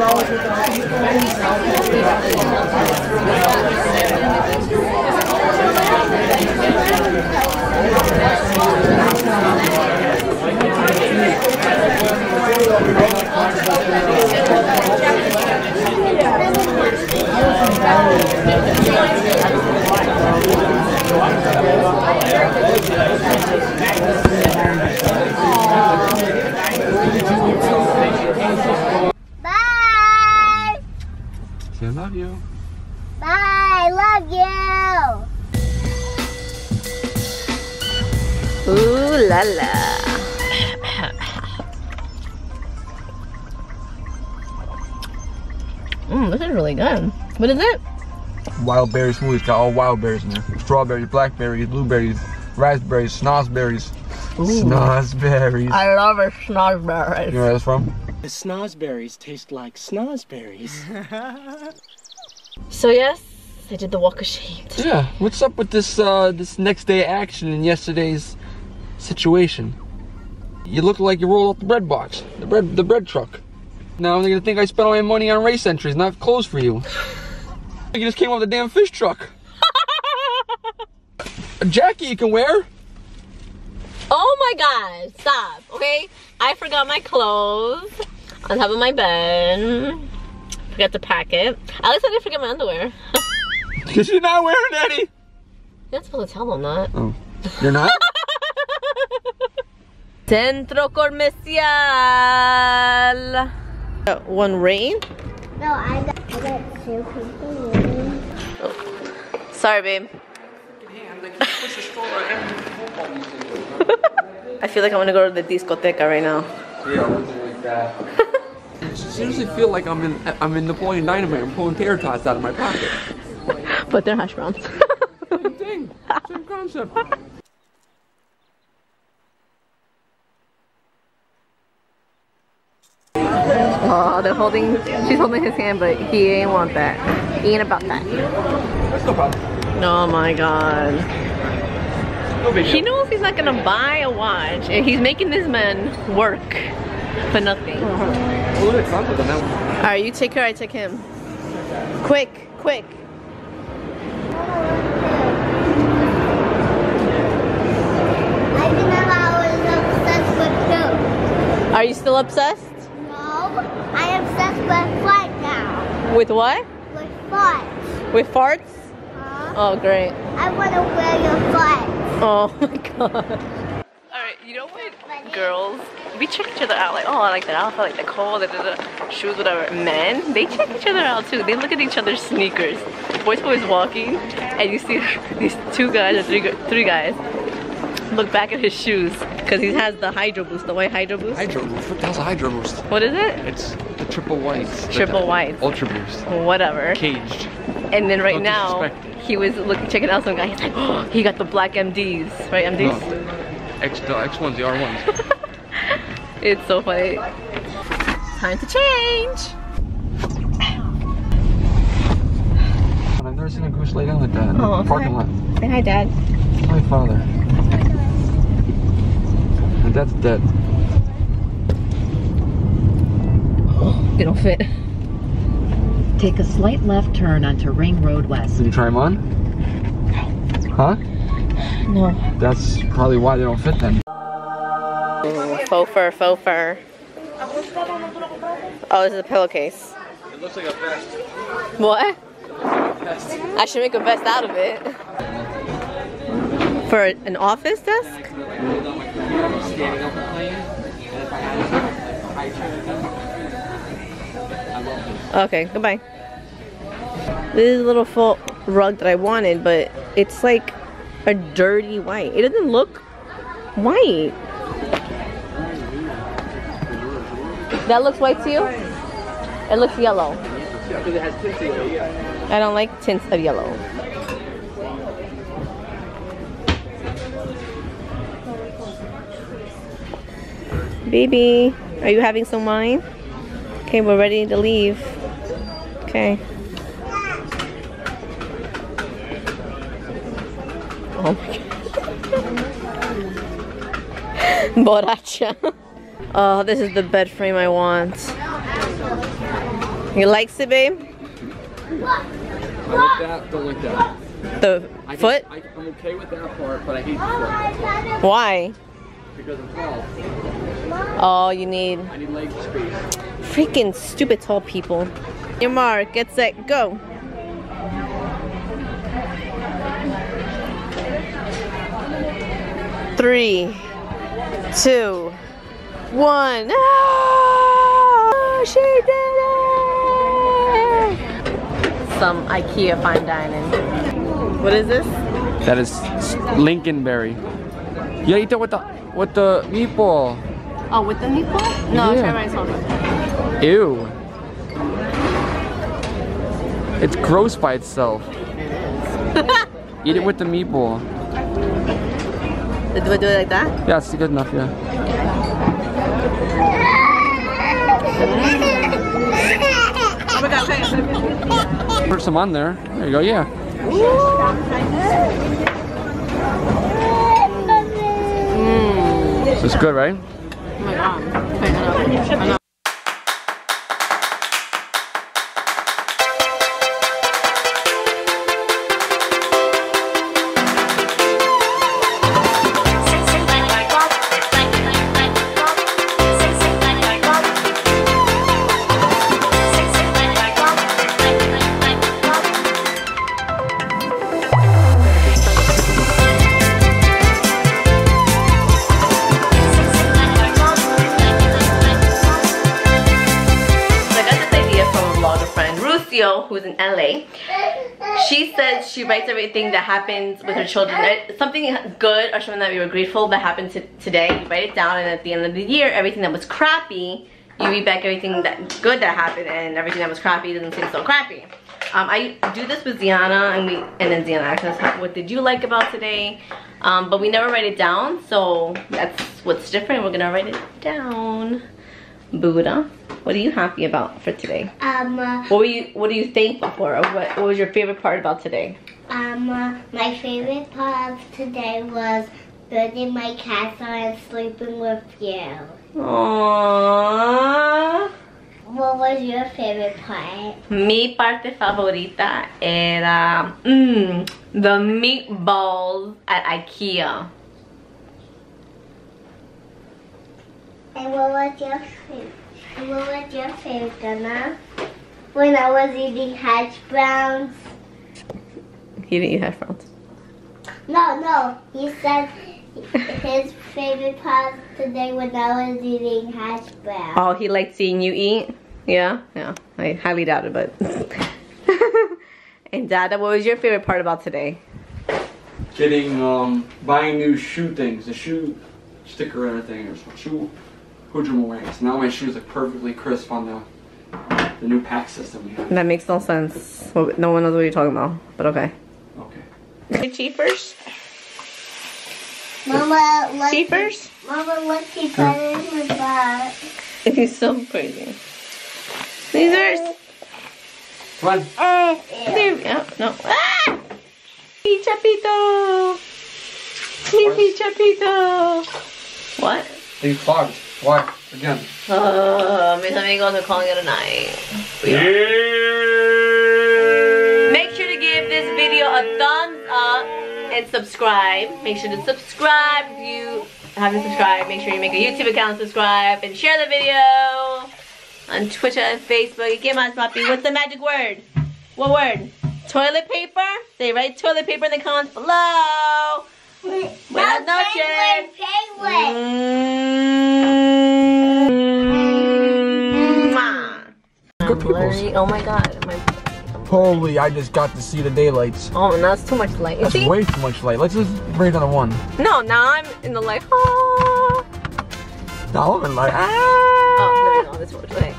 Bye. Love you. Bye. Love you. Ooh la la. Mmm, this is really good. What is it? Wild berry smoothie. It's got all wild berries in there. Strawberries, blackberries, blueberries, raspberries, snozzberries. Snozzberries. I love a snozzberry. You know where that's from? The snozzberries taste like snozzberries. So yes, I did the walk of shame. Yeah. What's up with this uh this next day action in yesterday's situation? You look like you rolled off the bread box, the bread the bread truck. Now they're gonna think I spent all my money on race entries, not clothes for you. You just came off the damn fish truck. A jacket you can wear. Oh my god, stop, okay? I forgot my clothes on top of my bed. Forgot to pack it. At least I didn't forget my underwear. Because you're not wearing any. You're not supposed to tell them that. Oh. You're not? Centro Comercial. One rain? No, I got, I got two people. Oh. Sorry, babe. I feel like I want to go to the discoteca right now. Yeah, something like that. I seriously feel like I'm in I'm in Napoleon Dynamite. I'm pulling tater tots out of my pocket. But they're hash browns. Same thing. Same concept. oh, they're holding, she's holding his hand, but he ain't want that. He ain't about that. That's no problem. Oh my god. No big He knows he's not gonna buy a watch, and he's making this man work for nothing. Look at concept on that one. Alright, you take her, I take him. Quick, quick. I remember I was obsessed with two. Are you still obsessed? No, I am obsessed with flight now. With what? With farts. With farts? Huh? Oh, great. I want to wear your farts. Oh my god. Alright, you know what? Girls, we check each other out like, oh, I like that outfit, like the da, da, shoes, whatever. Men, they check each other out too. They look at each other's sneakers. Boys, boys walking, and you see these two guys or three, three guys look back at his shoes because he has the Hydro Boost, the white Hydro Boost. Hydro Boost. What the hell's a Hydro Boost? What is it? It's the triple whites. Triple whites. Ultra Boost. Whatever. Caged. And then right Don't now, he was looking, checking out some guy. He's like, oh, he got the black MDs, right? MDs. No. X, the X1s, the R1s. It's so funny. Time to change. I've never seen a goose lay down like that. in Oh, the parking hi. lot. Say hi, Dad. My father. And that's dead. They don't fit. Take a slight left turn onto Ring Road West. Did you try them on? Huh? No. That's probably why they don't fit then. Faux fur, faux fur. Oh, this is a pillowcase. It looks like a vest. What? I should make a vest out of it. For an office desk? Standing up and playing. And if I had a high I love this. Okay, goodbye. This is a little full rug that I wanted, but it's like a dirty white. It doesn't look white. That looks white to you? It looks yellow. Because it has tints in it. I don't like tints of yellow. Baby, are you having some wine? Okay, we're ready to leave. Okay. Oh my god. Borracha. Oh, this is the bed frame I want. You likes it, babe? I like that, don't like that. The I can- foot? I, I'm okay with that part, but I hate the foot Why? Because I'm tall. Oh, you need I need leg space. freaking stupid tall people. Your mark, get set, go. Three, two, one. Ah, she did it! Some IKEA fine dining. What is this? That is lingonberry. Yeah, eat that with the with the meatball. Oh, with the meatball? No, Yeah. try my sauce. Ew. It's gross by itself. Eat it with the meatball. Do I do it like that? Yeah, it's good enough, yeah. Oh my god, Put some on there. There you go, yeah. This is good, right? Oh my god. She said she writes everything that happens with her children. Something good or something that we were grateful that happened to today. You write it down, and at the end of the year, everything that was crappy, you read back everything that good that happened, and everything that was crappy doesn't seem so crappy. Um, I do this with Ziana, and we and then Ziana asks us, "What did you like about today?" Um, but we never write it down, so that's what's different. We're gonna write it down. Buddha, what are you happy about for today? Um, uh, What were you What are you thankful for? What What was your favorite part about today? um, uh, my favorite part of today was building my castle and sleeping with you. Aww. What was your favorite part? Mi parte favorita era mm, the meatballs at IKEA. And what was your favorite? What was your favorite, Donna? When I was eating hash browns. He didn't eat hash browns. No, no. He said his favorite part today when I was eating hash browns. Oh, he liked seeing you eat. Yeah, yeah. I highly doubt it, but. and Dada, what was your favorite part about today? Getting, um, buying new shoe things, the shoe sticker and everything, or some shoe hoodrum I'm. So now my shoes look perfectly crisp on the the new pack system we have. That makes no sense. Well, No one knows what you're talking about, but okay. Okay. Cheapers? Mama, what? Cheapers? Mama, what he put in my butt? He's so crazy. Scissors. Come on. There we go. No. Ah! Mi chapito. Mi, mi chapito. What? They clogged. Why? Again. Uh, mis amigos are calling it a night. Yeah. Make sure to give this video a thumbs up and subscribe. Make sure to subscribe if you haven't subscribed. Make sure you make a YouTube account, subscribe, and share the video on Twitter and Facebook. ¿Qué más, papi? What's the magic word? What word? Toilet paper? Say right toilet paper in the comments below. Buenas noches. Penguin. Mwah. Good peoples. Blurry. Oh my god. My, Holy, I just got to see the daylights. oh, now it's too much light. You That's see? way too much light. Let's just bring it down to one. No, now I'm in the light. Oh, Now I'm in light. Ah. oh no, we go. This works. Okay.